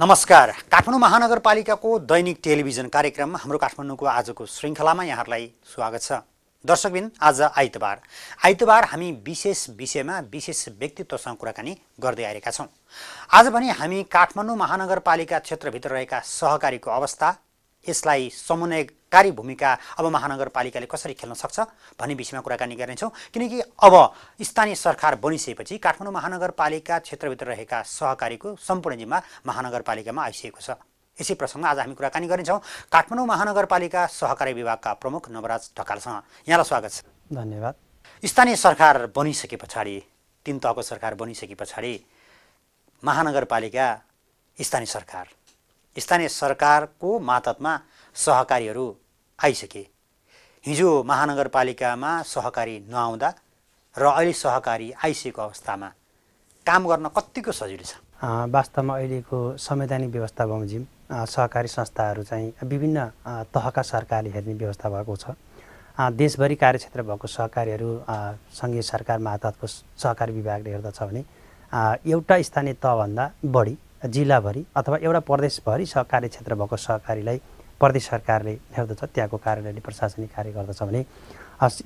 नमस्कार। काठमाडौँ महानगरपालिकाको दैनिक टेलिभिजन कार्यक्रम हाम्रो काठमाडौँको आजको श्रृङ्खलामा यहाँहरूलाई स्वागत छ। दर्शकबिन आज आइतबार। आइतबार हामी विशेष विषयमा विशेष व्यक्तित्वसँग कुराकानी गर्दै आएका छौँ। आज पनि हामी काठमाडौँ महानगरपालिका क्षेत्रभित्र रहेका सहकारीको अवस्था यसलाई समन्वयकारी भूमिका अब महानगरपालिकाले कसरी खेल्न सक्छ भन्ने विषयमा कुराकानी गर्नेछौँ। किनकि अब स्थानीय सरकार बनिसकेपछि काठमाडौँ महानगरपालिका क्षेत्रभित्र रहेका सहकारीको सम्पूर्ण जिम्मा महानगरपालिकामा आइसकेको छ। यसै प्रसङ्गमा आज हामी कुराकानी गर्नेछौँ। काठमाडौँ महानगरपालिका सहकारी विभागका प्रमुख नवराज ढकालसँग यहाँलाई स्वागत छ। धन्यवाद। स्थानीय सरकार बनिसके पछाडि तिन तहको सरकार बनिसके पछाडि महानगरपालिका स्थानीय सरकार। स्थानीय सरकारको मातहतमा सहकारीहरू आइसके। हिजो महानगरपालिकामा सहकारी नआउँदा र अहिले सहकारी आइसकेको अवस्थामा काम गर्न कत्तिको सजिलो छ? वास्तवमा अहिलेको संवैधानिक व्यवस्था बमोजिम सहकारी संस्थाहरू चाहिँ विभिन्न तहका सरकारले हेर्ने व्यवस्था भएको छ। देशभरि कार्यक्षेत्र भएको सहकारीहरू सङ्घीय सरकार मातहतको सहकारी विभागले हेर्दछ भने एउटा स्थानीय तहभन्दा बढी जिल्लाभरि अथवा एउटा प्रदेशभरि सहकारी क्षेत्र भएको सहकारीलाई प्रदेश सरकारले हेर्दछ त्यहाँको कार्यालयले प्रशासनिक कार्य गर्दछ भने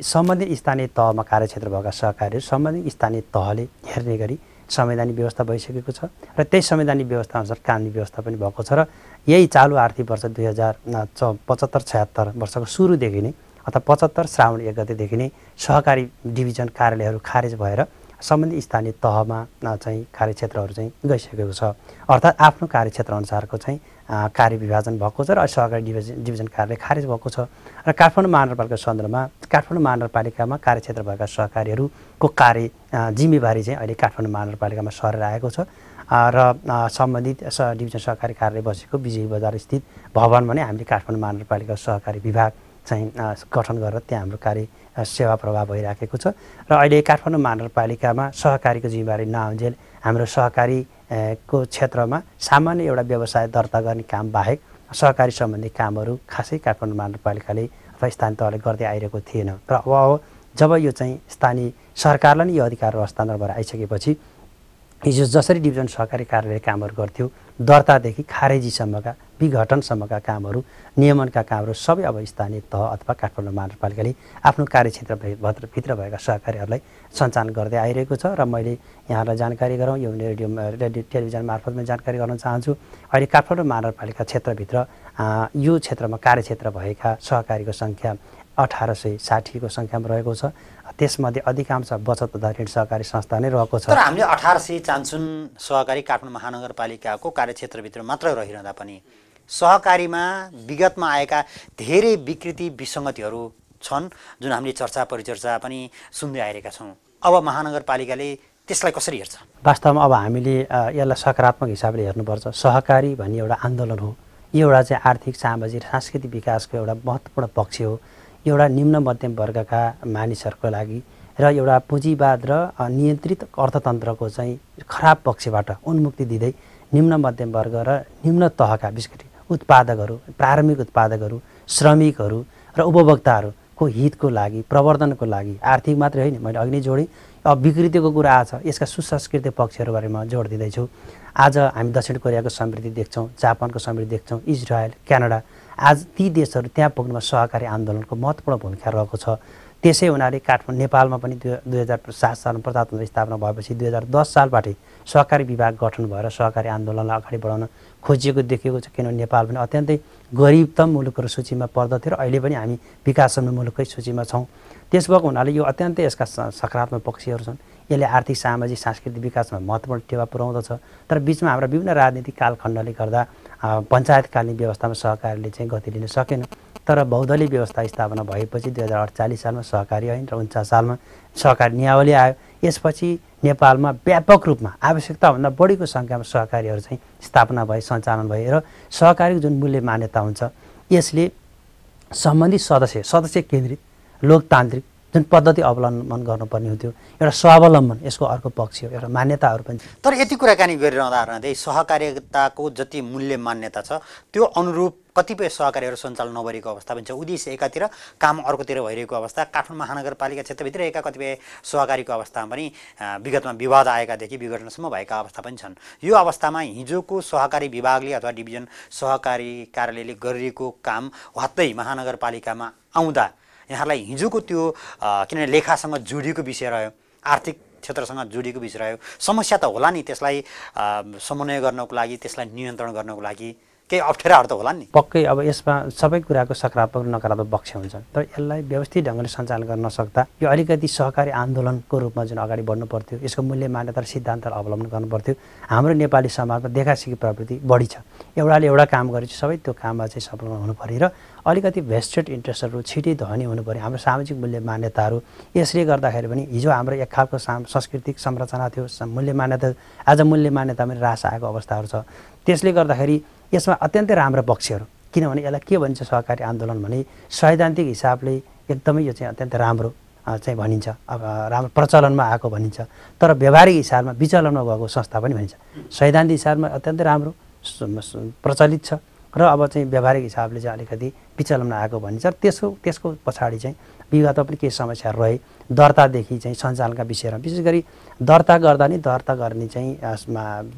सम्बन्धित स्थानीय तहमा कार्यक्षेत्र भएका सहकारीहरू सम्बन्धित स्थानीय तहले हेर्ने गरी संवैधानिक व्यवस्था भइसकेको छ र त्यही संवैधानिक व्यवस्थाअनुसार कानुनी व्यवस्था पनि भएको छ र यही चालु आर्थिक वर्ष दुई हजार च पचहत्तर छयत्तर वर्षको सुरुदेखि नै अथवा पचहत्तर श्रावण एक गतेदेखि नै सहकारी डिभिजन कार्यालयहरू खारेज भएर सम्बन्धित स्थानीय तहमा चाहिँ कार्यक्षेत्रहरू चाहिँ गइसकेको छ। अर्थात् आफ्नो कार्यक्षेत्र अनुसारको चाहिँ कार्य विभाजन भएको छ र सहकारी डिभिजन डिभिजन कार्यालय खारेज भएको छ र काठमाडौँ महानगरपालिका सन्दर्भमा काठमाडौँ महानगरपालिकामा कार्यक्षेत्र भएका सहकारीहरूको कार्य जिम्मेवारी चाहिँ अहिले काठमाडौँ महानगरपालिकामा सरेर आएको छ। र सम्बन्धित स डिभिजन सहकारी कार्यालय बसेको विजय बजार स्थित भवनमा नै हामीले काठमाडौँ महानगरपालिका सहकारी विभाग चाहिँ गठन गरेर त्यहाँ हाम्रो कार्य सेवा प्रवाह भइराखेको छ। र अहिले काठमाडौँ महानगरपालिकामा सहकारीको जिम्मेवारी नआउन्जेल हाम्रो सहकारी को क्षेत्रमा सामान्य एउटा व्यवसाय दर्ता गर्ने काम बाहेक सहकारी सम्बन्धी कामहरू खासै काठमाडौँ महानगरपालिकाले अथवा स्थानीय तहले गर्दै आइरहेको थिएन। र अब जब यो चाहिँ स्थानीय सरकारलाई नै यो अधिकार हस्तान्तरण भएर आइसकेपछि हिजो जसरी डिभिजन सहकारी कार्यालयले कामहरू गर्थ्यो दर्तादेखि खारेजीसम्मका विघटनसम्मका कामहरू नियमनका कामहरू सबै अब स्थानीय तह अथवा काठमाडौँ महानगरपालिकाले आफ्नो कार्यक्षेत्र भित्र भएका सहकारीहरूलाई सञ्चालन गर्दै आइरहेको छ र मैले यहाँलाई जानकारी गराउँ यो रेडियो रेडियो टेलिभिजन मार्फत मैले जानकारी गराउन चाहन्छु। अहिले काठमाडौँ महानगरपालिका क्षेत्रभित्र यो क्षेत्रमा कार्यक्षेत्र भएका सहकारीको सङ्ख्या अठार सय साठीको सङ्ख्यामा रहेको छ। त्यसमध्ये अधिकांश बचत तथा ऋण सहकारी संस्था नै रहेको छ। तर हामीले अठार सय चान्सुन सहकारी काठमाडौँ महानगरपालिकाको कार्यक्षेत्रभित्र मात्र रहिरहँदा पनि सहकारीमा विगतमा आएका धेरै विकृति विसङ्गतिहरू छन् जुन हामीले चर्चा परिचर्चा पनि सुन्दै आइरहेका छौँ। अब महानगरपालिकाले त्यसलाई कसरी हेर्छ? वास्तवमा अब हामीले यसलाई सकारात्मक हिसाबले हेर्नुपर्छ। सहकारी भन्ने एउटा आन्दोलन हो। यो एउटा चाहिँ आर्थिक सामाजिक सांस्कृतिक विकासको एउटा महत्त्वपूर्ण पक्ष हो। एउटा निम्न मध्यम वर्गका मानिसहरूको लागि र एउटा पुँजीवाद र नियन्त्रित अर्थतन्त्रको चाहिँ खराब पक्षबाट उन्मुक्ति दिँदै निम्न मध्यम वर्ग र निम्न तहका विशेष उत्पादकहरू प्रारम्भिक उत्पादकहरू श्रमिकहरू र उपभोक्ताहरूको हितको लागि प्रवर्धनको लागि आर्थिक मात्रै होइन मैले अघि नै जोडेँ। अब विकृतिको कुरा आएको छ यसका सुसंस्कृतिक पक्षहरूबारे म जोड दिँदैछु। आज हामी दक्षिण कोरियाको समृद्धि देख्छौँ जापानको समृद्धि देख्छौँ इजरायल क्यानाडा। आज ती देशहरू त्यहाँ पुग्नुमा सहकारी आन्दोलनको महत्त्वपूर्ण भूमिका रहेको छ। त्यसै हुनाले काठमाडौँ नेपालमा पनि दुई दुई हजार सात सालमा प्रजातन्त्र स्थापना भएपछि दुई हजार दस सालबाटै सहकारी विभाग गठन भएर सहकारी आन्दोलनलाई अगाडि बढाउन खोजिएको देखिएको छ किनभने नेपाल पनि अत्यन्तै गरिबतम मुलुकहरू सूचीमा पर्दथ्यो र अहिले पनि हामी विकाससम्म मुलुककै सूचीमा छौँ। त्यस भएको हुनाले यो अत्यन्तै यसका सकारात्मक पक्षहरू छन्। यसले आर्थिक सामाजिक सांस्कृतिक विकासमा महत्त्वपूर्ण टेवा पुर्याउँदछ। तर बिचमा हाम्रा विभिन्न राजनीतिक कालखण्डले गर्दा पञ्चायतकालीन व्यवस्थामा सहकारीले चाहिँ गति लिन सकेन। तर बहुदलीय व्यवस्था स्थापना भएपछि दुई हजार अडचालिस सालमा सहकारी ऐन र उन्चास सालमा सहकारी नियावली आयो। यसपछि नेपालमा व्यापक रूपमा आवश्यकताभन्दा बढीको सङ्ख्यामा सहकारीहरू चाहिँ स्थापना भए सञ्चालन भए र सहकारीको जुन मूल्य मान्यता हुन्छ यसले सम्बन्धित सदस्य सदस्य केन्द्रित लोकतान्त्रिक जुन पद्धति अवलम्बन गर्नुपर्ने हुन्थ्यो एउटा स्वावलम्बन यसको अर्को पक्ष हो एउटा मान्यताहरू पनि तर यति कुराकानी गरिरहँदा रहँदै सहकार्यताको जति मूल्य मान्यता छ त्यो अनुरूप कतिपय सहकारीहरू सञ्चालन नभएको अवस्था पनि छ। उद्देश्य एकातिर काम अर्कोतिर भइरहेको अवस्था काठमाडौँ महानगरपालिका क्षेत्रभित्र एका कतिपय सहकारीको अवस्थामा पनि विगतमा विवाद आएकादेखि विघटनसम्म भएका अवस्था पनि छन्। यो अवस्थामा हिजोको सहकारी विभागले अथवा डिभिजन सहकारी कार्यालयले गरिरहेको काम वात्तै महानगरपालिकामा आउँदा यहाँलाई हिजोको त्यो किनभने लेखासँग जोडिएको विषय रह्यो आर्थिक क्षेत्रसँग जोडिएको विषय रह्यो। समस्या त होला नि त्यसलाई समन्वय गर्नको लागि त्यसलाई नियन्त्रण गर्नको लागि। केही अप्ठ्याराहरू त होला नि। पक्कै अब यसमा सबै कुराको सकारात्मक नकारात्मक पक्ष हुन्छ। तर यसलाई व्यवस्थित ढङ्गले सञ्चालन गर्न नसक्दा यो अलिकति सहकारी आन्दोलनको रूपमा जुन अगाडि बढ्नु पर्थ्यो यसको मूल्य मान्यता र सिद्धान्तहरू अवलम्बन गर्नु पर्थ्यो हाम्रो नेपाली समाजमा देखासिकी प्रवृत्ति बढी छ। एउटाले एउटा काम गरेपछि सबै त्यो काममा चाहिँ सफल हुनु पऱ्यो र अलिकति भेस्टेड इन्ट्रेस्टहरू छिटै धनी हुनु पऱ्यो। हाम्रो सामाजिक मूल्य मान्यताहरू यसले गर्दाखेरि पनि हिजो हाम्रो एक खालको सांस्कृतिक संरचना थियो मूल्य मान्यता आज मूल्य मान्यतामा रास आएको अवस्थाहरू छ। त्यसले गर्दाखेरि यसमा अत्यन्तै राम्रो पक्षहरू। किनभने यसलाई के भनिन्छ सहकारी आन्दोलन भने सैद्धान्तिक हिसाबले एकदमै यो चाहिँ अत्यन्त राम्रो चाहिँ भनिन्छ अब राम्रो प्रचलनमा आएको भनिन्छ। तर व्यावहारिक हिसाबमा विचलनमा भएको संस्था पनि भनिन्छ। सैद्धान्तिक हिसाबमा अत्यन्तै राम्रो प्रचलित छ र अब चाहिँ व्यावहारिक हिसाबले चाहिँ अलिकति विचलनमा आएको भनिन्छ। त्यसको त्यसको पछाडि चाहिँ विगतमा पनि केही समस्याहरू रहे दर्तादेखि चाहिँ सञ्चालनका विषयमा विशेष गरी दर्ता गर्दा नि दर्ता गर्ने चाहिँ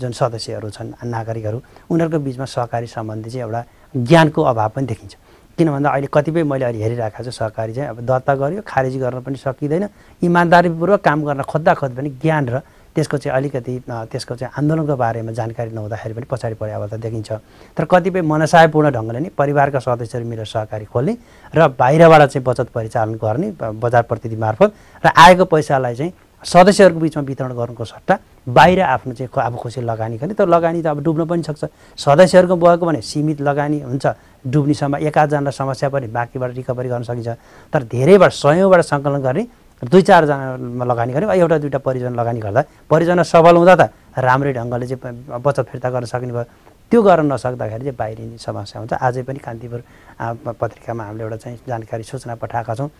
जुन सदस्यहरू छन् नागरिकहरू उनीहरूको बिचमा सहकारी सम्बन्धी चाहिँ एउटा ज्ञानको अभाव पनि देखिन्छ। किन भन्दा अहिले कतिपय मैले अहिले हेरिरहेको छु सहकारी चाहिँ अब दर्ता गर्यो खारेजी गर्न पनि सकिँदैन। इमान्दारीपूर्वक काम गर्न खोज्दा खोज्दा पनि ज्ञान र त्यसको चाहिँ अलिकति त्यसको चाहिँ आन्दोलनको बारेमा जानकारी नहुँदाखेरि पनि पछाडि परे अवस्था देखिन्छ। तर कतिपय मनसायपूर्ण ढङ्गले नै परिवारका सदस्यहरू मिलेर सहकारी खोल्ने र बाहिरबाट चाहिँ बचत परिचालन गर्ने बजार प्रतिनिधि मार्फत र आएको पैसालाई चाहिँ सदस्यहरूको बिचमा वितरण गर्नुको सट्टा बाहिर आफ्नो चाहिँ अब खुसी लगानी गर्ने। तर लगानी त अब डुब्न पनि सक्छ। सदस्यहरूको भएको भने सीमित लगानी हुन्छ। डुब्नेसम्म एक आधजनालाई समस्या पनि बाँकीबाट रिकभरी गर्न सकिन्छ। तर धेरैबाट सयौँबाट सङ्कलन गर्ने दुई चारजनामा लगानी गऱ्यो एउटा दुईवटा परिजन लगानी गर्दा परिजन सफल हुँदा त राम्रै ढङ्गले चाहिँ बचत फिर्ता गर्न सकिने भयो। त्यो गर्न नसक्दाखेरि चाहिँ बाहिरिने समस्या हुन्छ। अझै पनि कान्तिपुर पत्रिकामा हामीले एउटा चाहिँ जानकारी सूचना पठाएका छौँ।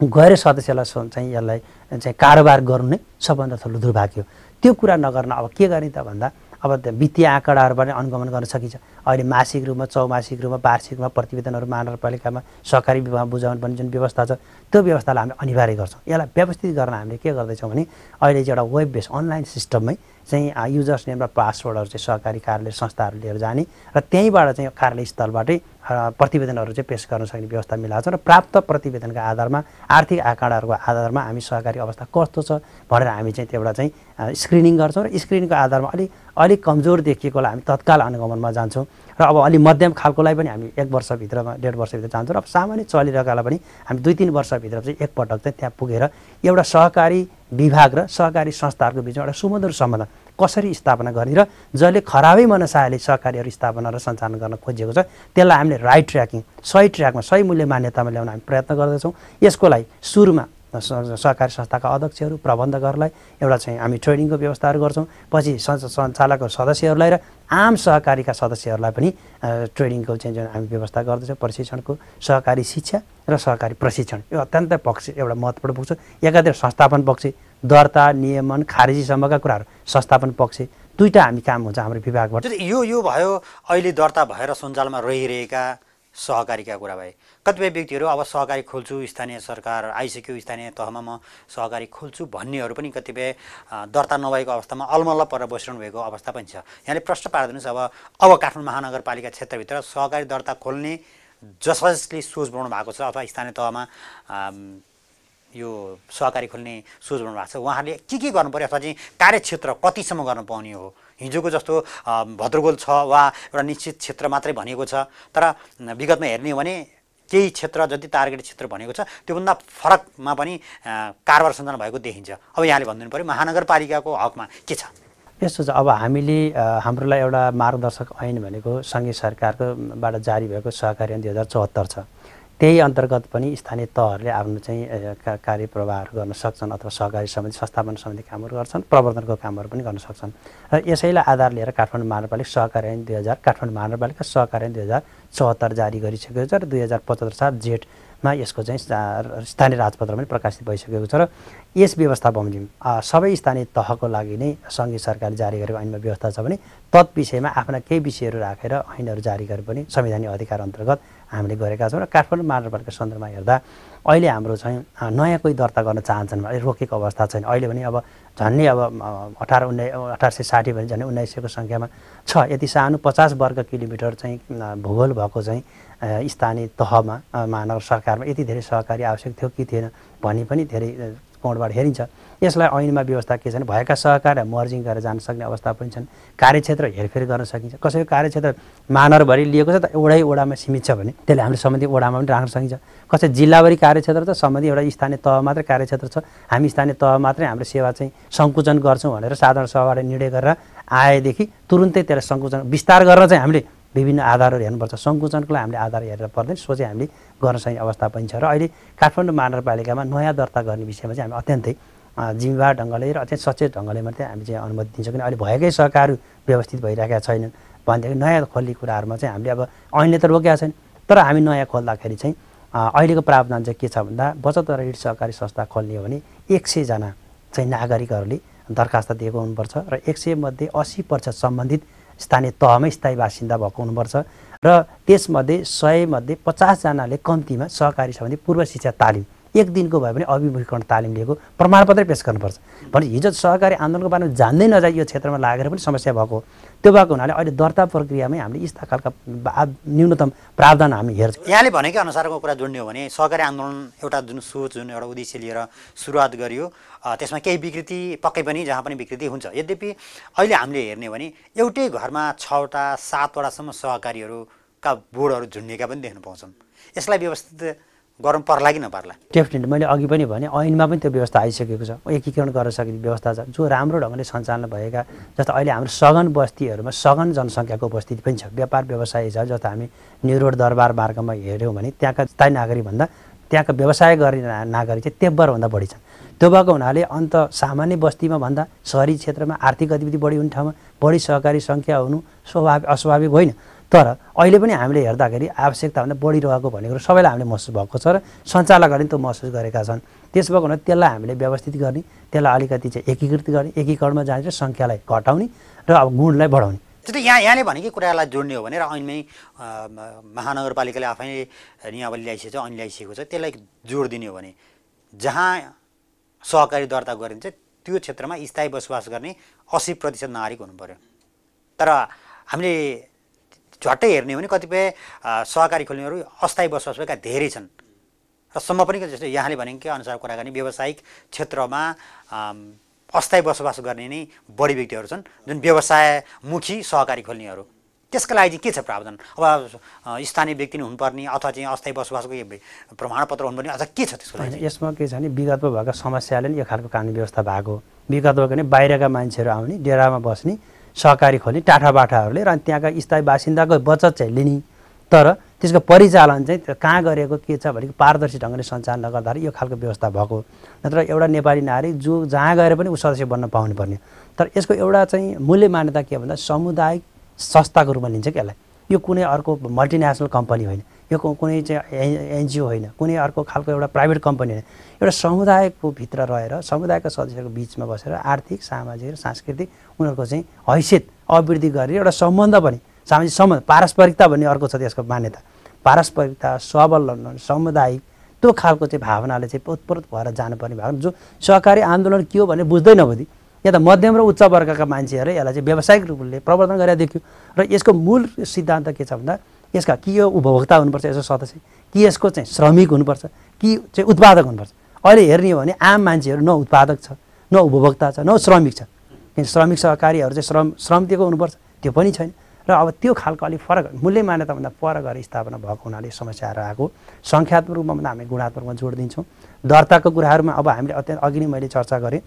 गएर सदस्यलाई चाहिँ यसलाई चाहिँ कारोबार गर्नु नै सबभन्दा ठुलो दुर्भाग्य हो। त्यो कुरा नगर्न अब के गर्ने त भन्दा अब वित्तीय आँकडाहरूबाट अनुगमन गर्न सकिन्छ। अहिले मासिक रूपमा चौमासिक रूपमा वार्षिक रूपमा प्रतिवेदनहरू महानगरपालिकामा सहकारी विभागमा बुझाउनु पर्ने जुन व्यवस्था छ त्यो व्यवस्थालाई हामीले अनिवार्य गर्छौँ। यसलाई व्यवस्थित गर्न हामीले के गर्दैछौँ भने अहिले चाहिँ एउटा वेब बेस अनलाइन सिस्टममै चाहिँ युजर्स नेम र पासवर्डहरू चाहिँ सहकारी कार्यालय संस्थाहरू लिएर जाने र त्यहीँबाट चाहिँ कार्यालय स्थलबाटै प्रतिवेदनहरू चाहिँ पेस गर्न सक्ने व्यवस्था मिलाएको छ र प्राप्त प्रतिवेदनका आधारमा आर्थिक आँकडाहरूको आधारमा हामी सहकारी अवस्था कस्तो छ भनेर हामी चाहिँ त्यहाँबाट चाहिँ स्क्रिनिङ गर्छौँ र स्क्रिनिङको आधारमा अलिक अलिक कमजोर देखिएकोलाई हामी तत्काल अनुगमनमा जान्छौँ। र अब अलि मध्यम खालकोलाई पनि हामी एक वर्षभित्रमा डेढ वर्षभित्र जान्छौँ र अब सामान्य चलिरहेकालाई पनि हामी दुई तिन वर्षभित्र चाहिँ एकपटक चाहिँ त्यहाँ पुगेर एउटा सहकारी विभाग र सहकारी संस्थाहरूको बिचमा एउटा सुमधुर सम्बन्ध कसरी स्थापना गर्ने र जसले खराबै मनसायले सहकारीहरू स्थापना र सञ्चालन गर्न खोजिएको छ त्यसलाई हामीले राइट ट्र्याकिङ सही ट्र्याकमा सही मूल्य मान्यतामा ल्याउन हामी प्रयत्न गर्दछौँ। यसको लागि सुरुमा सहकारी संस्थाका अध्यक्षहरू प्रबन्धकहरूलाई एउटा चाहिँ हामी ट्रेनिङको व्यवस्थाहरू गर्छौँ। पछि सञ्चालकको सदस्यहरूलाई र आम सहकारीका सदस्यहरूलाई पनि ट्रेनिङको चाहिँ जुन हामी व्यवस्था गर्दछौँ प्रशिक्षणको सहकारी शिक्षा र सहकारी प्रशिक्षण। यो अत्यन्त पक्ष एउटा महत्त्वपूर्ण पक्ष। एकातिर संस्थापन पक्ष दर्ता नियमन खारेजीसम्मका कुराहरू संस्थापन पक्ष दुईवटा हामी काम हुन्छ हाम्रो विभागबाट। यो यो भयो अहिले दर्ता भएर सञ्जालमा रहिरहेका सहकारीका कुरा भए। कतिपय व्यक्तिहरू अब सहकारी खोल्छु स्थानीय सरकार आइसक्यो स्थानीय तहमा म सहकारी खोल्छु भन्नेहरू पनि कतिपय दर्ता नभएको अवस्थामा अलमल्ल पर बसिरहनु भएको अवस्था पनि छ। यहाँले प्रश्न पारिदिनुहोस् अब अब काठमाडौँ महानगरपालिका क्षेत्रभित्र सहकारी दर्ता खोल्ने जस जसले सोच बनाउनु भएको छ अथवा स्थानीय तहमा यो सहकारी खोल्ने सोच भएको छ। उहाँहरूले के के गर्नु पऱ्यो अथवा चाहिँ कार्यक्षेत्र कतिसम्म गर्नु पाउने हो? हिजोको जस्तो भद्रगोल छ वा एउटा निश्चित क्षेत्र मात्रै भनेको छ तर विगतमा हेर्ने हो भने केही क्षेत्र जति टार्गेट क्षेत्र भनेको छ त्योभन्दा फरकमा पनि कारोबार सञ्चालन भएको देखिन्छ। अब यहाँले भनिदिनु पऱ्यो महानगरपालिकाको हकमा के छ? यस्तो छ अब हामीले हाम्रोलाई एउटा मार्गदर्शक ऐन भनेको सङ्घीय सरकारकोबाट जारी भएको सहकारी ऐन दुई हजार चौहत्तर छ। त्यही अन्तर्गत पनि स्थानीय तहहरूले आफ्नो चाहिँ कार्य प्रवाहहरू गर्न सक्छन् अथवा सहकारी सम्बन्धी संस्थापन सम्बन्धी कामहरू गर्छन् प्रवर्धनको कामहरू पनि गर्न सक्छन्। र यसैलाई आधार लिएर काठमाडौँ महानगरपालिका सहकारी ऐन दुई हजार काठमाडौँ महानगरपालिका सहकारी ऐन दुई हजार चौहत्तर जारी गरिसकेको छ र दुई हजार पचहत्तर साल जेठमा यसको चाहिँ स्थानीय राजपत्र पनि प्रकाशित भइसकेको छ र यस व्यवस्था बमोजिम सबै स्थानीय तहको लागि नै सङ्घीय सरकारले जारी गरेको ऐनमा व्यवस्था छ भने तत् विषयमा आफ्ना केही विषयहरू राखेर ऐनहरू जारी गरे पनि संवैधानिक अधिकार अन्तर्गत हामीले गरेका छौँ र काठमाडौँ महानगरपालिका सन्दर्भमा हेर्दा अहिले हाम्रो चाहिँ नयाँ कोही दर्ता गर्न चाहन्छन् भने रोकेको अवस्था छैन। अहिले पनि अब झन्डै अब अठार उन्नाइस अठार सय साठी भने झन्डै उन्नाइस सयको सङ्ख्यामा छ। यति सानो पचास वर्ग किलोमिटर चाहिँ भूगोल भएको चाहिँ स्थानीय तहमा महानगर सरकारमा यति धेरै सहकारी आवश्यक थियो कि थिएन भनी पनि धेरै कोणबाट हेरिन्छ। यसलाई ऐनमा व्यवस्था के छन्? भएका सहकार मर्जिङ गरेर जान सक्ने अवस्था पनि छन्। कार्यक्षेत्र हेरफेर गर्न सकिन्छ। कसैको कार्यक्षेत्र महानगरभरि लिएको छ त एउटै ओडामा सीमित छ भने त्यसले हामीले सम्बन्धित ओडामा पनि राख्न सकिन्छ। कसै जिल्लाभरि कार्यक्षेत्र त सम्बन्धित एउटा स्थानीय तह मात्रै कार्यक्षेत्र छ। हामी स्थानीय तह मात्रै हाम्रो सेवा चाहिँ सङ्कुचन गर्छौँ भनेर साधारण सभाबाट निर्णय गरेर आएदेखि तुरुन्तै त्यसलाई सङ्कुचन विस्तार गरेर चाहिँ हामीले विभिन्न आधारहरू हेर्नुपर्छ। सङ्कुचनको लागि हामीले आधार हेरेर पर्दैन। सो चाहिँ हामीले गर्न सक्ने अवस्था पनि छ र अहिले काठमाडौँ महानगरपालिकामा नयाँ दर्ता गर्ने विषयमा चाहिँ हामी अत्यन्तै जिम्मेवार ढङ्गले र अत्यन्त सचेत ढङ्गले मात्रै हामी चाहिँ अनुमति दिन्छौँ किन अहिले भएकै सहकारहरू व्यवस्थित भइरहेका छैनन् भनेदेखि नयाँ खोल्ने कुराहरूमा चाहिँ हामीले अब ऐनले त रोकेका छैन। तर हामी नयाँ खोल्दाखेरि चाहिँ अहिलेको प्रावधान चाहिँ के छ भन्दा बचत र ऋण सहकारी संस्था खोल्ने हो भने एक सयजना चाहिँ नागरिकहरूले दरखास्त दिएको हुनुपर्छ र एक सयमध्ये अस्सी प्रतिशत सम्बन्धित स्थानीय तहमै स्थायी बासिन्दा भएको हुनुपर्छ। र त्यसमध्ये सयमध्ये पचासजनाले कम्तीमा सहकारी सम्बन्धी पूर्व शिक्षा तालिम। एक दिनको भए पनि अभिमुखीकरण तालिम लिएको प्रमाणपत्रै पेस गर्नुपर्छ। भने हिजो सहकारी आन्दोलनको बारेमा जान्दै नजाइ यो क्षेत्रमा लागेर पनि समस्या भएको त्यो भएको हुनाले अहिले दर्ता प्रक्रियामै हामीले यस्ता खालका न्यूनतम प्रावधान हामी हेर्छौँ। यहाँले भनेकै अनुसारको कुरा जोड्ने हो भने सहकारी आन्दोलन एउटा जुन सोच जुन एउटा उद्देश्य लिएर सुरुवात गरियो त्यसमा केही विकृति पक्कै पनि जहाँ पनि विकृति हुन्छ। यद्यपि अहिले हामीले हेर्ने भने एउटै घरमा छवटा सातवटासम्म सहकारीहरूका बोर्डहरू झुन्डिएका पनि देख्न पाउँछौँ। यसलाई व्यवस्थित गरौँ पर्ला कि नपर्ला डेफिनेट मैले अघि पनि भने ऐनमा पनि त्यो व्यवस्था आइसकेको छ। एकीकरण गर्न सकिने व्यवस्था छ। जो राम्रो ढङ्गले सञ्चालन भएका जस्तो अहिले हाम्रो सघन बस्तीहरूमा सघन जनसङ्ख्याको उपस्थिति पनि छ। व्यापार व्यवसाय छ जस्तो हामी न्युरोड दरबार मार्गमा हेऱ्यौँ भने त्यहाँका स्थायी नागरिकभन्दा त्यहाँका व्यवसाय गर्ने नागरिक चाहिँ तेब्बरभन्दा बढी छन्। त्यो भएको हुनाले अन्त सामान्य बस्तीमा भन्दा सहरी क्षेत्रमा आर्थिक गतिविधि बढी हुने ठाउँमा बढी सहकारी सङ्ख्या हुनु स्वाभाविक अस्वाभाविक होइन। तर अहिले पनि हामीले हेर्दाखेरि आवश्यकताभन्दा बढिरहेको भनेको सबैलाई हामीले महसुस भएको छ र सञ्चालकहरूले त्यो महसुस गरेका छन्। त्यस भएको हुनाले त्यसलाई हामीले व्यवस्थित गर्ने त्यसलाई अलिकति चाहिँ एकीकृत गर्ने एकीकरणमा जाने र सङ्ख्यालाई घटाउने र अब गुणलाई बढाउने। त्यो यहाँ यहाँले भनेकै कुरालाई जोड्ने हो भने र ऐनमै महानगरपालिकाले आफैले नियावली ल्याइसकेको छ ऐन ल्याइसकेको छ त्यसलाई जोड दिने हो भने जहाँ सहकारी दर्ता गरिन्छ त्यो क्षेत्रमा स्थायी बसोबास गर्ने असी प्रतिशत नागरिक हुनु पऱ्यो तर हामीले झट्टै हेर्ने हो भने कतिपय सहकारी खोल्नेहरू अस्थायी बसोबास भएका धेरै छन्। र सम्म पनि जस्तो यहाँले भनेकै अनुसार कुरा गर्ने व्यावसायिक क्षेत्रमा अस्थायी बसोबास गर्ने नै बढी व्यक्तिहरू छन् जुन व्यवसायमुखी सहकारी खोल्नेहरू। त्यसको लागि चाहिँ के छ प्रावधान? अब स्थानीय व्यक्ति नै हुनुपर्ने अथवा चाहिँ अस्थायी बसोबासको प्रमाणपत्र हुनुपर्ने अथवा के छ त्यसको लागि? यसमा के छ भने विगतमा भएका समस्याले नि यो खालको कानुन व्यवस्था भएको विगतमा पनि बाहिरका मान्छेहरू आउने डेरामा बस्ने सहकारी खोल्ने टाठाबाठाहरूले र त्यहाँका स्थायी बासिन्दाको बचत चाहिँ लिने। तर त्यसको परिचालन चाहिँ कहाँ गरेको के छ भनेको पारदर्शी ढङ्गले सञ्चालन नगर्दाखेरि यो खालको व्यवस्था भएको। नत्र एउटा नेपाली नागरिक जो जहाँ गएर पनि ऊ सदस्य बन्न पाउनु पर्ने तर यसको एउटा चाहिँ मूल्य मान्यता के भन्दा सामुदायिक संस्थाको रूपमा लिन्छ कि यसलाई। यो कुनै अर्को मल्टिनेसनल कम्पनी होइन। यो कुनै चाहिँ एनजिओ होइन कुनै अर्को खालको एउटा प्राइभेट कम्पनी होइन एउटा समुदायको भित्र रहेर समुदायका सदस्यको बिचमा बसेर आर्थिक सामाजिक र सांस्कृतिक उनीहरूको चाहिँ हैसियत अभिवृद्धि गरेर एउटा सम्बन्ध पनि सामाजिक सम्बन्ध पारस्परिकता भन्ने अर्को छ त्यसको मान्यता। पारस्परिकता स्वावलम्बन सामुदायिक त्यो खालको चाहिँ भावनाले चाहिँ पोतपोत भएर जानुपर्ने भावना जो सहकारी आन्दोलन के हो भने बुझ्दै नबुझी या त मध्यम र उच्च वर्गका मान्छेहरू यसलाई चाहिँ व्यावसायिक रूपले प्रवर्तन गरेर देखियो। र यसको मूल सिद्धान्त के छ भन्दा यसका कि यो उपभोक्ता हुनुपर्छ यसको सदस्य। कि यसको चाहिँ श्रमिक हुनुपर्छ कि चाहिँ उत्पादक हुनुपर्छ। अहिले हेर्ने हो भने आम मान्छेहरू न उत्पादक छ न उपभोक्ता छ न श्रमिक छ। श्रमिक सहकारीहरू चाहिँ श्रम श्रम दिएको हुनुपर्छ? त्यो पनि छैन। र अब त्यो खालको अलिक फरक मूल्य मान्यताभन्दा पर गरेर स्थापना भएको हुनाले समस्याहरू आएको सङ्ख्यात्मक रूपमा भन्दा हामी गुणात्मकमा जोड दिन्छौँ। दर्ताको कुराहरूमा अब हामीले अत्यन्त अघि नै मैले चर्चा गरेँ।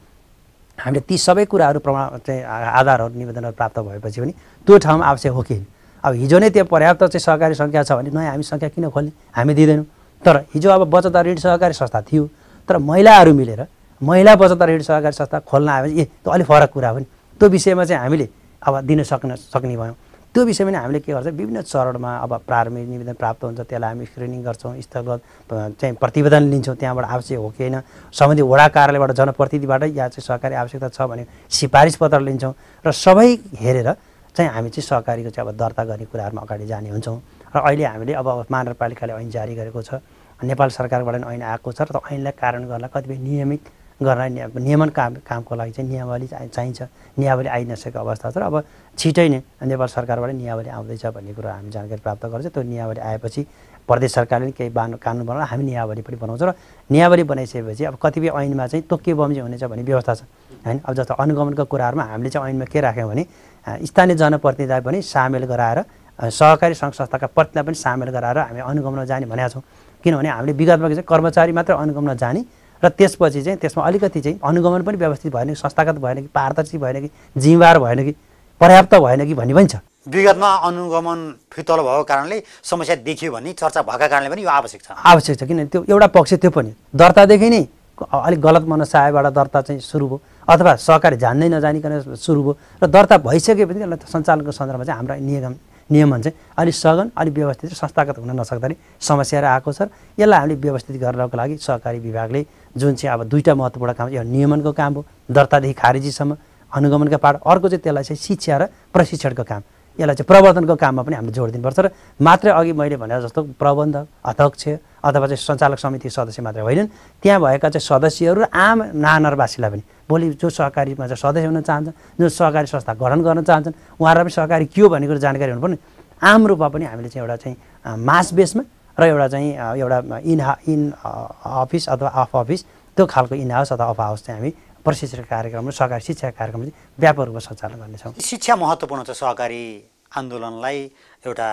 हामीले ती सबै कुराहरू प्रमाण चाहिँ आधारहरू निवेदनहरू प्राप्त भएपछि पनि त्यो ठाउँमा आवश्यक हो कि? अब हिजो नै त्यो पर्याप्त चाहिँ सहकारी सङ्ख्या छ भने नयाँ हामी सङ्ख्या किन खोल्ने? हामी दिँदैनौँ। तर हिजो अब बचत ऋण सहकारी संस्था थियो तर महिलाहरू मिलेर महिला बचत ऋण सहकारी संस्था खोल्न आयो भने ए त्यो अलिक फरक कुरा हो नि। त्यो विषयमा चाहिँ हामीले अब दिन सक्न सक्ने भयौँ। त्यो विषयमा पनि हामीले के गर्छ विभिन्न चरणमा अब प्रारम्भिक निवेदन प्राप्त हुन्छ त्यसलाई हामी स्क्रिनिङ गर्छौँ स्थलगत चाहिँ प्रतिवेदन लिन्छौँ त्यहाँबाट आवश्यक हो कि होइन। सम्बन्धित वडा कार्यालयबाट जनप्रतिनिधिबाट या चाहिँ सहकारी आवश्यकता छ भने सिफारिस पत्र लिन्छौँ। र सबै हेरेर चाहिँ हामी चाहिँ सहकारीको चाहिँ अब दर्ता गर्ने कुराहरूमा अगाडि जाने हुन्छौँ। र अहिले हामीले अब महानगरपालिकाले ऐन जारी गरेको छ। नेपाल सरकारबाट पनि ऐन आएको छ र ऐनलाई कारण गर्न कतिपय नियमित गर्न नियमन काम कामको लागि चाहिँ नियमावली चाहिन्छ। नियावली आइ नसकेको अवस्था छ र अब छिटै नै नेपाल सरकारबाट नियावली आउँदैछ भन्ने कुरो हामी जानकारी प्राप्त गर्छ त्यो नियावली आएपछि प्रदेश सरकारले केही बानु कानुन बनाएर हामी नियावली पनि बनाउँछौँ र नियावली बनाइसकेपछि अब कतिपय ऐनमा चाहिँ तोकियो बमोजिम हुनेछ भन्ने व्यवस्था छ। होइन? अब जस्तो अनुगमनको कुराहरूमा हामीले चाहिँ ऐनमा के राख्यौँ भने स्थानीय जनप्रतिनिधिलाई पनि सामेल गराएर सहकारी सङ्घ संस्थाका प्रतिलाई पनि सामेल गराएर हामी अनुगमन जाने भनेका छौँ। किनभने हामीले विगतमा चाहिँ कर्मचारी मात्र अनुगमन जाने र त्यसपछि चाहिँ त्यसमा अलिकति चाहिँ अनुगमन पनि व्यवस्थित भएन कि संस्थागत भएन कि पारदर्शी भएन कि जिम्मेवार भएन कि पर्याप्त भएन कि भन्ने पनि छ। विगतमा अनुगमन फितलो भएको कारणले समस्या देखियो भने चर्चा भएका कारणले पनि यो आवश्यक छ। आवश्यक छ किनभने त्यो एउटा पक्ष त्यो पनि दर्तादेखि नै अलिक गलत मनसायबाट दर्ता चाहिँ सुरु भयो अथवा सहकारी जान्दै नजानिकन सुरु भयो र दर्ता भइसकेपछि त्यसलाई सञ्चालनको सन्दर्भमा चाहिँ हाम्रा नियम नियमन चाहिँ अलिक सघन अलिक व्यवस्थित संस्थागत हुन नसक्दाखेरि समस्याहरू आएको छ यसलाई हामीले व्यवस्थित गर्नको लागि सहकारी विभागले जुन चाहिँ अब दुईवटा महत्त्वपूर्ण काम यो नियमनको काम हो दर्तादेखि खारेजीसम्म अनुगमनका पाठ अर्को चाहिँ त्यसलाई चाहिँ शिक्षा र प्रशिक्षणको काम। यसलाई चाहिँ प्रवर्तनको काममा पनि हामीले जोड दिनुपर्छ र मात्रै अघि मैले भने जस्तो प्रबन्धक अध्यक्ष अथवा चाहिँ सञ्चालक समिति सदस्य मात्रै होइनन्। त्यहाँ भएका चाहिँ सदस्यहरू आम महानगरवासीलाई पनि। भोलि जो सहकारीमा चाहिँ सदस्य हुन चाहन्छन् जो सहकारी संस्था गठन गर्न चाहन्छन् उहाँहरूलाई पनि सहकारी के हो भन्ने कुरो जानकारी हुनुपर्ने। आम रूपमा पनि हामीले चाहिँ एउटा चाहिँ मास बेसमा र एउटा चाहिँ एउटा इन इन अफिस अथवा अफ अफिस त्यो खालको इन हाउस अथवा अफ हाउस चाहिँ हामी प्रशिक्षण कार्यक्रम र सहकारी शिक्षा कार्यक्रम चाहिँ व्यापक रूपमा सञ्चालन गर्नेछौँ। शिक्षा महत्त्वपूर्ण छ सहकारी आन्दोलनलाई एउटा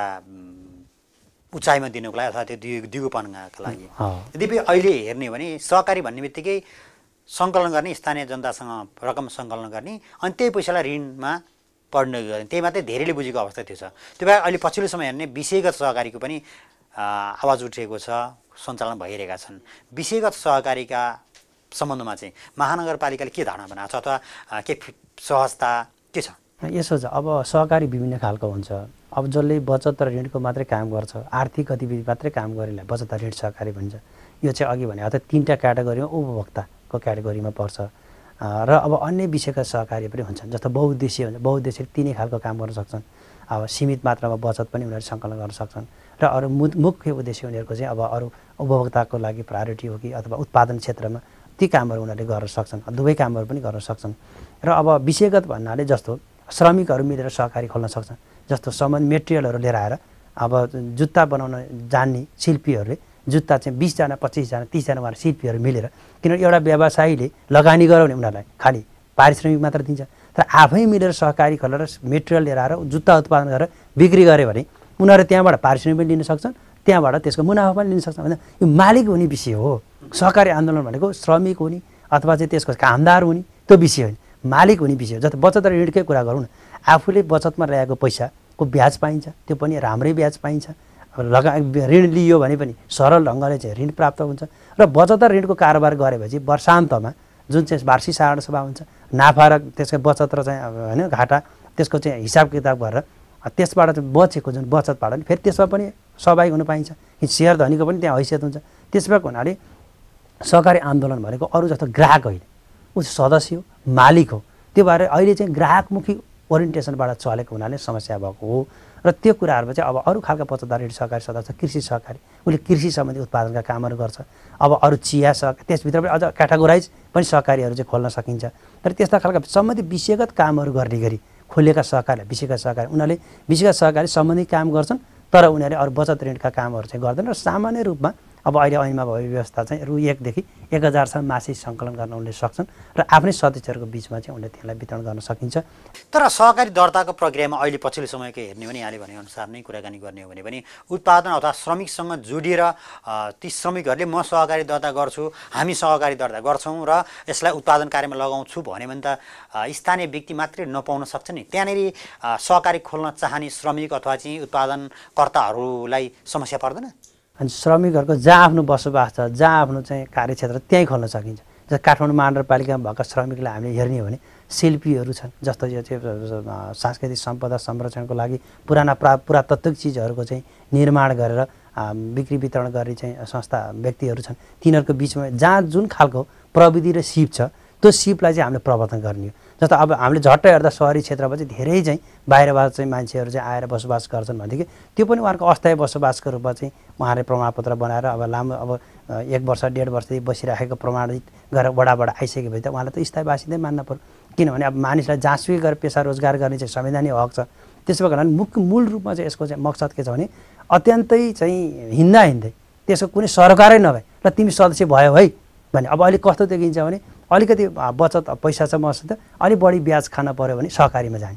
उचाइमा दिनुको लागि अथवा त्यो दिगो दिगोपनका लागि। यद्यपि अहिले हेर्ने हो भने सहकारी भन्ने बित्तिकै सङ्कलन गर्ने स्थानीय जनतासँग रकम सङ्कलन गर्ने अनि त्यही पैसालाई ऋणमा पढ्ने गर्ने त्यही मात्रै धेरैले बुझेको अवस्था त्यो छ। त्यो भएर अहिले पछिल्लो समय हेर्ने विषयगत सहकारीको पनि आवाज उठेको छ सञ्चालन भइरहेका छन्। विषयगत सहकारीका सम्बन्धमा चाहिँ महानगरपालिकाले के धारणा बनाएको छ अथवा के सहजता के छ? यसो छ अब सहकारी विभिन्न खालको हुन्छ। अब जसले बचत र ऋणको मात्रै काम गर्छ आर्थिक गतिविधि मात्रै काम गरेलाई बचत ऋण सहकारी भन्छ। यो चाहिँ अघि भने अथवा तिनवटा क्याटेगोरीमा उपभोक्ताको क्याटेगोरीमा पर्छ। र अब अन्य विषयका सहकारी पनि हुन्छन् जस्तो बहुद्देश्य हुन्छ बहुद्देश्य तिनै खालको काम गर्न सक्छन्। अब सीमित मात्रामा बचत पनि उनीहरू सङ्कलन गर्न सक्छन्। र अरू मुख्य उद्देश्य उनीहरूको चाहिँ अब अरू उपभोक्ताको लागि प्रायोरिटी हो कि अथवा उत्पादन क्षेत्रमा ती कामहरू उनीहरूले गर्न सक्छन् दुवै कामहरू पनि गर्न सक्छन्। र अब विषयगत भन्नाले जस्तो श्रमिकहरू मिलेर सहकारी खोल्न सक्छन् जस्तो सम्बन्ध मेटेरियलहरू लिएर आएर अब जुत्ता बनाउन जान्ने शिल्पीहरूले जुत्ता चाहिँ बिसजना पच्चिसजना तिसजना उहाँहरू शिल्पीहरू मिलेर किनभने एउटा व्यवसायीले लगानी गराउने उनीहरूलाई खालि पारिश्रमिक मात्र दिन्छ। तर आफै मिलेर सहकारी खोलेर मेटेरियल लिएर आएर जुत्ता उत्पादन गरेर बिक्री गऱ्यो भने उनीहरू त्यहाँबाट पारिश्रमिक पनि लिन सक्छन् त्यहाँबाट त्यसको मुनाफा पनि लिन सक्छन्। भने यो मालिक हुने विषय हो। सहकारी आन्दोलन भनेको श्रमिक हुने अथवा चाहिँ त्यसको कामदार हुने त्यो विषय होइन। मालिक हुने विषय हो। जस्तो बचत र ऋणकै कुरा गरौँ न आफूले बचतमा ल्याएको पैसाको ब्याज पाइन्छ त्यो पनि राम्रै ब्याज पाइन्छ। लगा ऋण लियो भने पनि सरल ढङ्गले चाहिँ ऋण प्राप्त हुन्छ र बचत र ऋणको कारोबार गरेपछि वर्षान्तमा जुन चाहिँ वार्षिक साधारण सभा हुन्छ नाफा र त्यसको बचत र चाहिँ होइन घाटा त्यसको चाहिँ हिसाब किताब गरेर त्यसबाट चाहिँ बचेको जुन बचतबाट फेरि त्यसमा पनि सहभागी हुन पाइन्छ। सेयर धनीको पनि त्यहाँ हैसियत हुन्छ। त्यसबाट हुनाले सहकारी आन्दोलन भनेको अरू जस्तो ग्राहक होइन। ऊ सदस्य हो मालिक हो। त्यो भएर अहिले चाहिँ ग्राहकमुखी ओरिएन्टेसनबाट चलेको हुनाले समस्या भएको हो। र त्यो कुराहरूमा चाहिँ अब अरू खालका पत्रदार सहकारी सदस्य कृषि सहकारी। उसले कृषि सम्बन्धी उत्पादनका कामहरू गर्छ। अब अरू चिया सहकारी त्यसभित्र पनि अझ क्याटागोराइज पनि सहकारीहरू चाहिँ खोल्न सकिन्छ। तर त्यस्ता खालका सम्बन्धित विषयगत कामहरू गर्ने गरी खोलेका सहकारी विषयका सहकारी उनीहरूले विषयका सहकारी सम्बन्धी काम गर्छन् तर उनीहरूले अरू बचत ऋणका कामहरू चाहिँ गर्दैन र सामान्य रूपमा अब अहिले ऐनमा भएको व्यवस्था चाहिँ रु एकदेखि एक हजारसम्म मासिक सङ्कलन गर्न उनले सक्छन् र आफ्नै सदस्यहरूको बिचमा चाहिँ उनले त्यसलाई वितरण गर्न सकिन्छ। तर सहकारी दर्ताको प्रक्रियामा अहिले पछिल्लो समयको हेर्ने भने यहाँले भनेअनुसार नै कुराकानी गर्ने हो भने पनि उत्पादन अथवा श्रमिकसँग जोडिएर ती श्रमिकहरूले म सहकारी दर्ता गर्छु हामी सहकारी दर्ता गर्छौँ र यसलाई उत्पादन कार्यमा लगाउँछु भन्यो भने त स्थानीय व्यक्ति मात्रै नपाउन सक्छ नि। त्यहाँनिर सहकारी खोल्न चाहने श्रमिक अथवा चाहिँ उत्पादनकर्ताहरूलाई समस्या पर्दैन? अनि श्रमिकहरूको जहाँ आफ्नो बसोबास छ जहाँ आफ्नो चाहिँ कार्यक्षेत्र त्यहीँ खोल्न सकिन्छ। जस्तो काठमाडौँ महानगरपालिकामा भएका श्रमिकलाई हामीले हेर्ने हो भने शिल्पीहरू छन् जस्तो यो चाहिँ सांस्कृतिक सम्पदा संरक्षणको लागि पुराना प्रा पुरातात्विक चिजहरूको चाहिँ निर्माण गरेर बिक्री वितरण गर्ने चाहिँ संस्था व्यक्तिहरू छन्। तिनीहरूको बिचमा जहाँ जुन खालको प्रविधि र सिप छ त्यो सिपलाई चाहिँ हामीले प्रवर्तन गर्ने हो। जस्तो अब हामीले झट्ट हेर्दा सहरी क्षेत्रमा चाहिँ धेरै चाहिँ बाहिरबाट चाहिँ मान्छेहरू चाहिँ आएर बसोबास गर्छन् भनेदेखि त्यो पनि उहाँहरूको अस्थायी बसोबासको रूपमा चाहिँ उहाँले प्रमाणपत्र बनाएर अब लामो अब एक वर्ष डेढ वर्षदेखि बसिराखेको प्रमाणित गरेर वडाबाट आइसकेपछि त उहाँलाई त स्थायी बासिन्दै मान्न पऱ्यो किनभने अब मानिसलाई जहाँसुकै गरेर पेसा रोजगार गर्ने चाहिँ संवैधानिक हक छ। त्यसो भएको हुनाले मुख्य मूल रूपमा चाहिँ यसको चाहिँ मकसद के छ भने अत्यन्तै चाहिँ हिँड्दा हिँड्दै त्यसको कुनै सरकारै नभए र तिमी सदस्य भयो है भने अब अहिले कस्तो देखिन्छ भने अलिकति बचत पैसा छ मसित अलिक बढी ब्याज खान पऱ्यो भने सहकारीमा जाने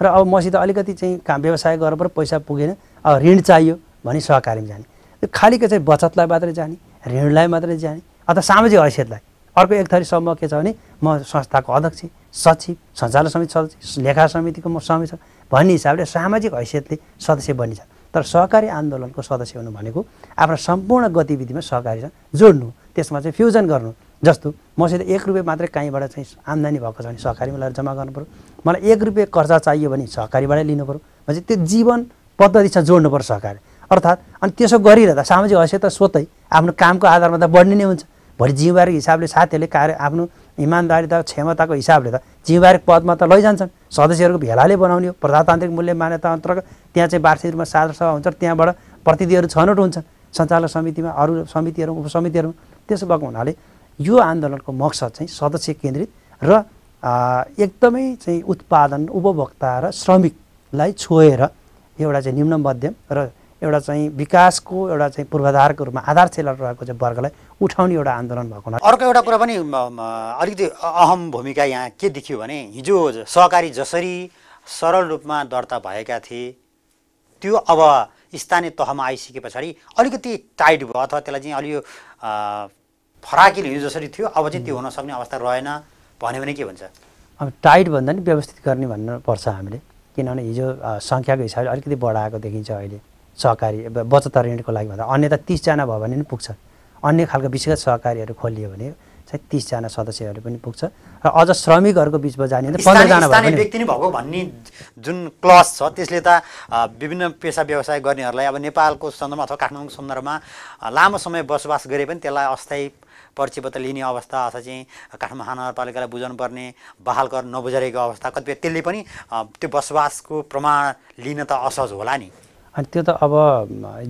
र अब मसित अलिकति चाहिँ काम व्यवसाय गरेर पऱ्यो पैसा पुगेन अब ऋण चाहियो भने सहकारीमा जाने। खालिको चाहिँ बचतलाई मात्रै जाने ऋणलाई मात्रै जाने अथवा सामाजिक हैसियतलाई। अर्को एक थरी समूह के छ भने म संस्थाको अध्यक्ष सचिव सञ्चालक समिति सदस्य लेखा समितिको म समिति भन्ने हिसाबले सामाजिक हैसियतले सदस्य बनिन्छ। तर सहकारी आन्दोलनको सदस्य हुनु भनेको आफ्नो सम्पूर्ण गतिविधिमा सहकारीसँग जोड्नु त्यसमा चाहिँ फ्युजन गर्नु जस्तो मसित एक रुपियाँ मात्रै कहीँबाट चाहिँ आम्दानी भएको छ भने सहकारीमा लगेर जम्मा गर्नु पऱ्यो मलाई एक रुपियाँ कर्जा चाहियो भने सहकारीबाटै लिनु पऱ्यो भनेपछि त्यो जीवन पद्धतिसँग जोड्नु पर्छ सहकारी। अर्थात् अनि त्यसो गरिरहँदा सामाजिक हैसियत त स्वतै आफ्नो कामको आधारमा त बढ्ने नै हुन्छ। भोलि जिम्मेवारी हिसाबले साथीहरूले कार्य आफ्नो इमान्दारिता क्षमताको हिसाबले त जिम्मेवारी पदमा त लैजान्छन्। सदस्यहरूको भेलाले बनाउने हो। प्रजातान्त्रिक मूल्य मान्यता अन्तर्गत त्यहाँ चाहिँ वार्षिक रूपमा साधारण सभा हुन्छ। त्यहाँबाट प्रतिनिधिहरू छनौट हुन्छन्। सञ्चालक समितिमा अरू समितिहरू उपसमितिहरू त्यसो भएको हुनाले यो आन्दोलनको मकसद चाहिँ सदस्य केन्द्रित र एकदमै चाहिँ उत्पादन उपभोक्ता र श्रमिकलाई छोएर एउटा चाहिँ निम्न मध्यम र एउटा चाहिँ विकासको एउटा चाहिँ पूर्वाधारको रूपमा आधारशिला रहेको चाहिँ वर्गलाई उठाउने एउटा आन्दोलन भएको अर्को एउटा कुरा पनि अलिकति अहम भूमिका यहाँ के देखियो भने हिजो सहकारी जसरी सरल रूपमा दर्ता भएका थिए त्यो अब स्थानीय तहमा आइसके पछाडि अलिकति टाइट भयो अथवा त्यसलाई चाहिँ अलि फराकिलो हिजो जसरी थियो अब चाहिँ त्यो हुन सक्ने अवस्था रहेन भन्यो भने के भन्छ? अब टाइट भन्दा नि व्यवस्थित गर्ने भन्नुपर्छ हामीले किनभने हिजो सङ्ख्याको हिसाबले अलिकति बढाएको देखिन्छ अहिले सहकारी बचत ऋणको लागि भन्दा। अन्य त तिसजना भयो भने पनि पुग्छ। अन्य खालको विशेष सहकारीहरू खोलियो भने चाहिँ तिसजना सदस्यहरू पनि पुग्छ। र अझ श्रमिकहरूको बिचमा जाने पन्ध्रजना व्यक्ति नै भएको भन्ने जुन क्लस छ त्यसले त विभिन्न पेसा व्यवसाय गर्नेहरूलाई अब नेपालको सन्दर्भमा अथवा काठमाडौँको सन्दर्भमा लामो समय बसोबास गरे पनि त्यसलाई अस्थायी परिचयपत्र लिने अवस्था अथवा चाहिँ काठमाडौँ महानगरपालिकालाई बुझाउनु पर्ने बहाल गर्न नबुझाइरहेको अवस्था कतिपय त्यसले पनि त्यो बसोबासको प्रमाण लिन त असहज होला नि। अनि त्यो त अब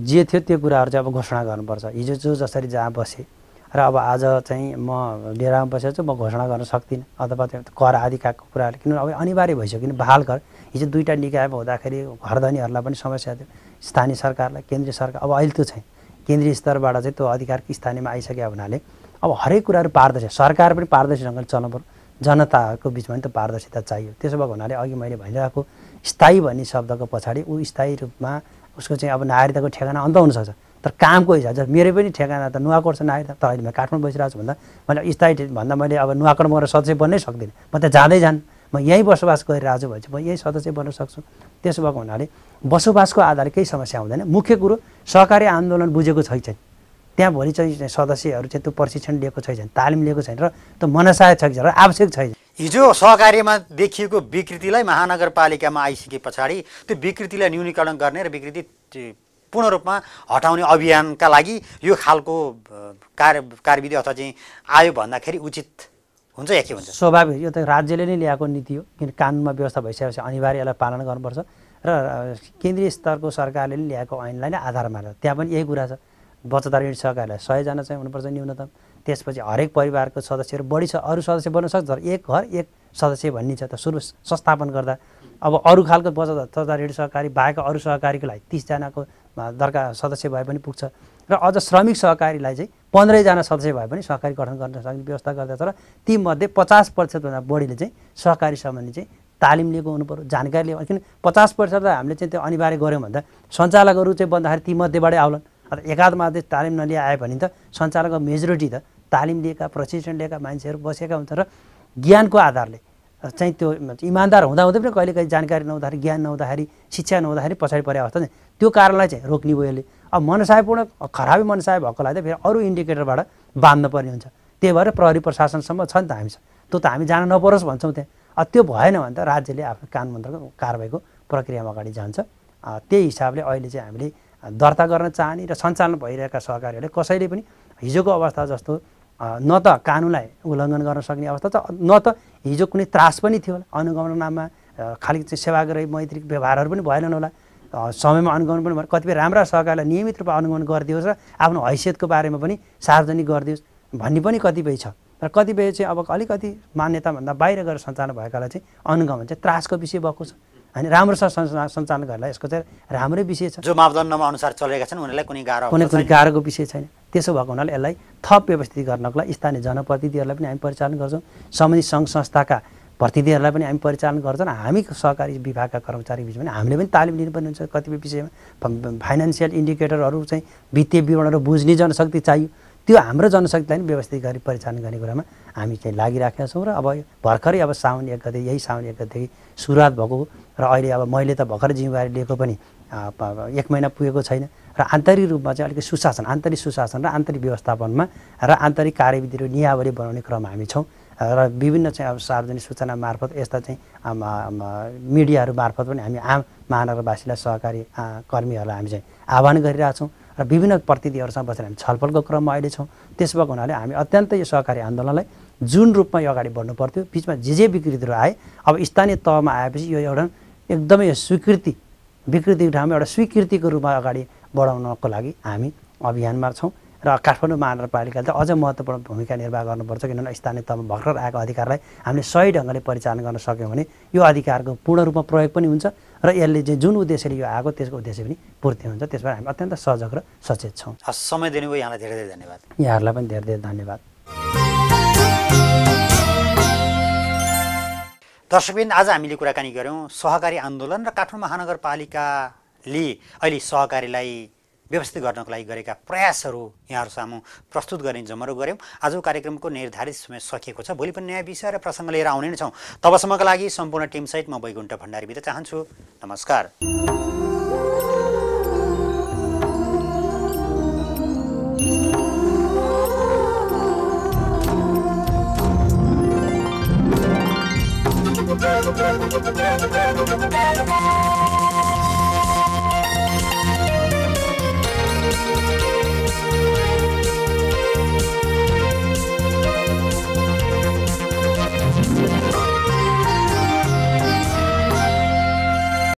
जे थियो त्यो कुराहरू चाहिँ अब घोषणा गर्नुपर्छ। हिजो जो जसरी जहाँ बसेँ। र अब आज चाहिँ म डेरामा बसेर चाहिँ म घोषणा गर्न सक्दिनँ। अथवा त्यो कर आदिका कुराहरू किन अब अनिवार्य भइसक्यो किन बहाल कर हिजो दुईवटा निकायमा हुँदाखेरि घरधनीहरूलाई पनि समस्या थियो। स्थानीय सरकारलाई केन्द्रीय सरकार अब अहिले त्यो चाहिँ केन्द्रीय स्तरबाट चाहिँ त्यो अधिकार स्थानीयमा आइसक्यो हुनाले अब हरेक कुराहरू पारदर्शी। सरकार पनि पारदर्शी ढङ्गले चल्नु पऱ्यो जनताको बिचमा पनि त पारदर्शिता चाहियो। त्यसो भएको हुनाले अघि मैले भनिरहेको स्थायी भन्ने शब्दको पछाडि ऊ स्थायी रूपमा उसको चाहिँ अब नागरिकताको ठेगाना अन्त हुनसक्छ तर कामको हिसाब मेरो पनि ठेगाना त नुवाकोट छ नागरिकता तर अहिले म काठमाडौँ बसिरहेको छु भन्दा मैले स्थायी भन्दा मैले अब नुवाकोट मएर सदस्य बन्नै सक्दिनँ। म त जाँदै जान्। म यहीँ बसोबास गरिरहेको छु भने चाहिँ म यहीँ सदस्य बन्न सक्छु। त्यसो भएको हुनाले बसोबासको आधारले केही समस्या हुँदैन। मुख्य कुरो सहकारी आन्दोलन बुझेको छैन त्यहाँ भोलि चाहिँ सदस्यहरू चाहिँ त्यो प्रशिक्षण लिएको छैन तालिम लिएको छैन र त्यो मनसाय छ र आवश्यक छैन। हिजो सहकार्यमा देखिएको विकृतिलाई महानगरपालिकामा आइसके पछाडि त्यो विकृतिलाई न्यूनीकरण गर्ने र विकृति पूर्ण रूपमा हटाउने अभियानका लागि यो खालको कार्य कार्यविधि अथवा चाहिँ आयो भन्दाखेरि उचित हुन्छ या के हुन्छ? स्वाभाविक यो त राज्यले नै ल्याएको नीति हो किन कानुनमा व्यवस्था भइसकेपछि अनिवार्य यसलाई पालना गर्नुपर्छ र केन्द्रीय स्तरको सरकारले नै ल्याएको ऐनलाई नै आधार मानेर त्यहाँ पनि यही कुरा छ। बचत ऋण सहकारीलाई सयजना चाहिँ हुनुपर्छ न्यूनतम त्यसपछि हरेक परिवारको सदस्यहरू बढी छ अरू सदस्य बन्न सक्छ तर एक घर एक सदस्य भन्ने छ त सुरु संस्थापन गर्दा अब अरू खालको बचत तथा ऋण सहकारी बाहेक अरू सहकारीको लागि तिसजनाको दरकार सदस्य भए पनि पुग्छ। र अझ श्रमिक सहकारीलाई चाहिँ पन्ध्रैजना सदस्य भए पनि सहकारी गठन गर्न सक्ने व्यवस्था गर्दछ र तीमध्ये पचास प्रतिशतभन्दा बढीले चाहिँ सहकारी सम्बन्धी चाहिँ तालिम लिएको हुनु पऱ्यो जानकारी लिएको किन पचास प्रतिशत हामीले चाहिँ त्यो अनिवार्य गऱ्यौँ भन्दा सञ्चालकहरू चाहिँ बन्दाखेरि तीमध्येबाटै आउलान्। एकाध मात्रै तालिम नलिए आयो भने त सञ्चालकको मेजोरिटी त तालिम लिएका प्रशिक्षण लिएका मान्छेहरू बसेका हुन्छ र ज्ञानको आधारले चाहिँ त्यो इमान्दार हुँदाहुँदै पनि कहिले कहिले जानकारी नहुँदाखेरि ज्ञान नहुँदाखेरि शिक्षा नहुँदाखेरि पछाडि परे अवस्था चाहिँ त्यो कारणलाई चाहिँ रोक्ने भयो अब मनसायपूर्ण खराबी मनसाय भएकोलाई त फेरि अरू इन्डिकेटरबाट बाँध्नु पर्ने हुन्छ। त्यही भएर प्रहरी प्रशासनसम्म छ नि त हामीसँग त्यो त हामी जान नपरोस् भन्छौँ त्यहाँ। अ, त्यो भएन भने त राज्यले आफ्नो कानुनअन्तर्गत कारवाहीको प्रक्रियामा अगाडि जान्छ। त्यही हिसाबले अहिले चाहिँ हामीले दर्ता गर्न चाहने र सञ्चालन भइरहेका सहकारीहरूले कसैले पनि हिजोको अवस्था जस्तो न त कानुनलाई उल्लङ्घन गर्न सक्ने अवस्था छ न त हिजो कुनै त्रास पनि थियो होला। अनुगमन नाममा खालि चाहिँ सेवाग्राही मैत्रिक व्यवहारहरू पनि भएनन् होला। समयमा अनुगमन पनि भएन। कतिपय राम्रा सहकारीलाई नियमित रूपमा अनुगमन गरिदियोस् र आफ्नो हैसियतको बारेमा पनि सार्वजनिक गरिदियोस् भन्ने पनि कतिपय छ। र कतिपय चाहिँ अब अलिकति मान्यताभन्दा बाहिर गएर सञ्चालन भएकालाई चाहिँ अनुगमन चाहिँ त्रासको विषय भएको छ। होइन राम्रोसँग गर्दा यसको चाहिँ राम्रै विषय छ। जो मापदण्डमा अनुसार चलिरहेका छन् उनीहरूलाई कुनै गाह्रो कुनै कुनै गाह्रोको विषय छैन। त्यसो भएको हुनाले यसलाई थप व्यवस्थित गर्नको लागि स्थानीय जनप्रतिनिधिहरूलाई पनि हामी परिचालन गर्छौँ। सम्बन्धित सङ्घ संस्थाका प्रतिनिधिहरूलाई पनि हामी परिचालन गर्छौँ हामी सहकारी विभागका कर्मचारी बिचमा पनि हामीले पनि तालिम लिनुपर्ने हुन्छ कतिपय विषयमा। फाइनेन्सियल इन्डिकेटरहरू चाहिँ वित्तीय विवरणहरू बुझ्ने जनशक्ति चाहियो। त्यो हाम्रो जनशक्तिलाई पनि व्यवस्थित गरी परिचालन गर्ने कुरामा हामी चाहिँ लागिराखेका छौँ र अब भर्खरै अब साउन एक गते यही साउन एक गतेदेखि सुरुवात भएको र अहिले अब मैले त भर्खरै जिम्मेवारी लिएको पनि एक महिना पुगेको छैन र आन्तरिक रूपमा चाहिँ अलिकति सुशासन आन्तरिक सुशासन र आन्तरिक व्यवस्थापनमा र आन्तरिक कार्यविधि र नियावली बनाउने क्रममा हामी छौँ। र विभिन्न चाहिँ अब सार्वजनिक सूचना मार्फत यस्ता चाहिँ मिडियाहरू मार्फत पनि हामी आम महानगरवासीलाई सहकारी कर्मीहरूलाई हामी चाहिँ आह्वान गरिरहेछौँ र विभिन्न प्रतिनिधिहरूसँग बसेर हामी छलफलको क्रममा अहिले छौँ। त्यस भएको हुनाले हामी अत्यन्तै यो सहकारी आन्दोलनलाई जुन रूपमा यो अगाडि बढ्नु पर्थ्यो बिचमा जे जे विकृतिहरू आए अब स्थानीय तहमा आएपछि यो एउटा एकदमै स्वीकृति विकृतिको ठाउँमा एउटा स्वीकृतिको रूपमा अगाडि बढाउनको लागि हामी अभियानमा छौँ। र काठमाडौँ महानगरपालिकाले चाहिँ अझ महत्त्वपूर्ण भूमिका निर्वाह गर्नुपर्छ किनभने स्थानीय तहमा भर्खर आएको अधिकारलाई हामीले सही ढङ्गले परिचालन गर्न सक्यौँ भने यो अधिकारको पूर्ण रूपमा प्रयोग पनि हुन्छ र यसले चाहिँ जुन उद्देश्यले यो आएको त्यसको उद्देश्य पनि पूर्ति हुन्छ। त्यसबाट हामी अत्यन्त सजग र सचेत छौँ। समय दिनुभयो यहाँलाई धेरै धेरै धन्यवाद। यहाँहरूलाई पनि धेरै धेरै धन्यवाद। दर्शकबिन आज हामीले कुराकानी गऱ्यौँ सहकारी आन्दोलन र काठमाडौँ महानगरपालिकाले अहिले सहकारीलाई व्यवस्थित गर्नको लागि गरेका प्रयासहरू यहाँहरू सामु प्रस्तुत गर्ने जमरो गऱ्यौँ। आजको कार्यक्रमको निर्धारित समय सकिएको छ। भोलि पनि नयाँ विषय र प्रसङ्ग लिएर आउने नै छौँ। तबसम्मका लागि सम्पूर्ण टिमसहित म वैकुण्ठ भण्डारी बिदा चाहन्छु। नमस्कार.